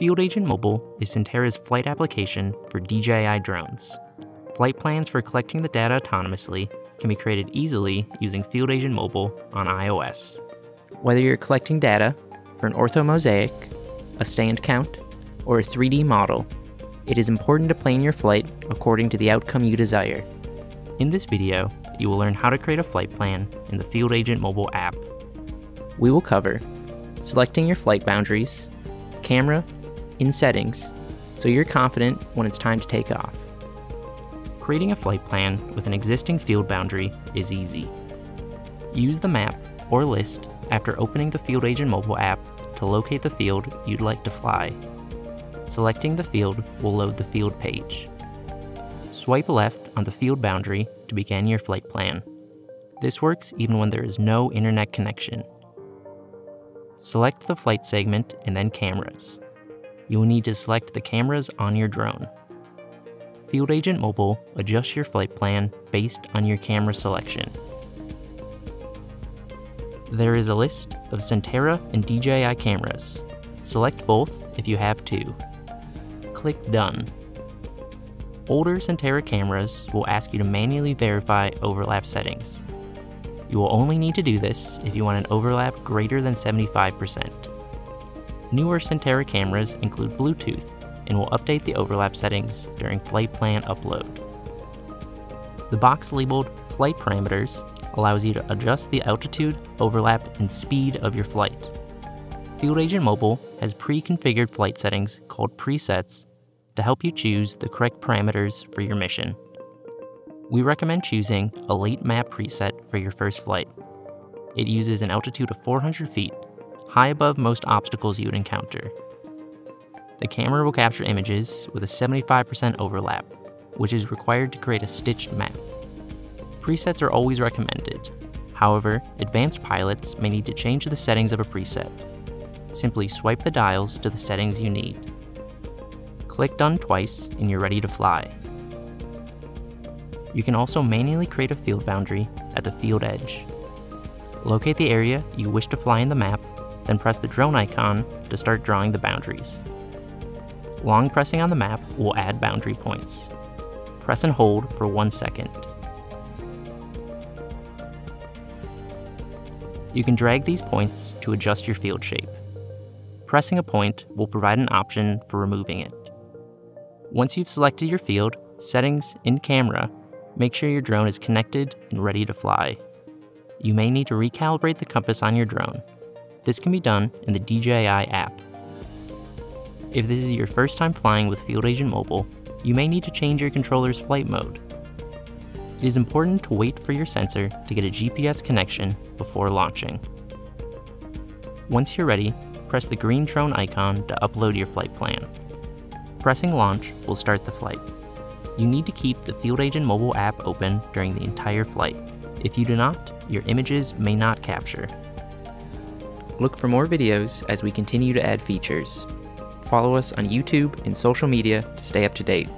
Field Agent Mobile is Sentera's flight application for DJI drones. Flight plans for collecting the data autonomously can be created easily using Field Agent Mobile on iOS. Whether you're collecting data for an orthomosaic, a stand count, or a 3D model, it is important to plan your flight according to the outcome you desire. In this video, you will learn how to create a flight plan in the Field Agent mobile app. We will cover selecting your flight boundaries, camera, in settings, so you're confident when it's time to take off. Creating a flight plan with an existing field boundary is easy. Use the map or list after opening the Field Agent mobile app to locate the field you'd like to fly. Selecting the field will load the field page. Swipe left on the field boundary to begin your flight plan. This works even when there is no internet connection. Select the flight segment and then cameras. You will need to select the cameras on your drone. Field Agent Mobile adjusts your flight plan based on your camera selection. There is a list of Sentera and DJI cameras. Select both if you have two. Click Done. Older Sentera cameras will ask you to manually verify overlap settings. You will only need to do this if you want an overlap greater than 75%. Newer Sentera cameras include Bluetooth and will update the overlap settings during flight plan upload. The box labeled Flight Parameters allows you to adjust the altitude, overlap, and speed of your flight. Field Agent Mobile has pre-configured flight settings called presets to help you choose the correct parameters for your mission. We recommend choosing a late map preset for your first flight. It uses an altitude of 400 feet, high above most obstacles you would encounter. The camera will capture images with a 75% overlap, which is required to create a stitched map. Presets are always recommended. However, advanced pilots may need to change the settings of a preset. Simply swipe the dials to the settings you need. Click Done twice and you're ready to fly. You can also manually create a field boundary at the field edge. Locate the area you wish to fly in the map, then press the drone icon to start drawing the boundaries. Long pressing on the map will add boundary points. Press and hold for one second. You can drag these points to adjust your field shape. Pressing a point will provide an option for removing it. Once you've selected your field, settings, in camera, make sure your drone is connected and ready to fly. You may need to recalibrate the compass on your drone. This can be done in the DJI app. If this is your first time flying with Field Agent Mobile, you may need to change your controller's flight mode. It is important to wait for your sensor to get a GPS connection before launching. Once you're ready, press the green drone icon to upload your flight plan. Pressing launch will start the flight. You need to keep the Field Agent mobile app open during the entire flight. If you do not, your images may not capture. Look for more videos as we continue to add features. Follow us on YouTube and social media to stay up to date.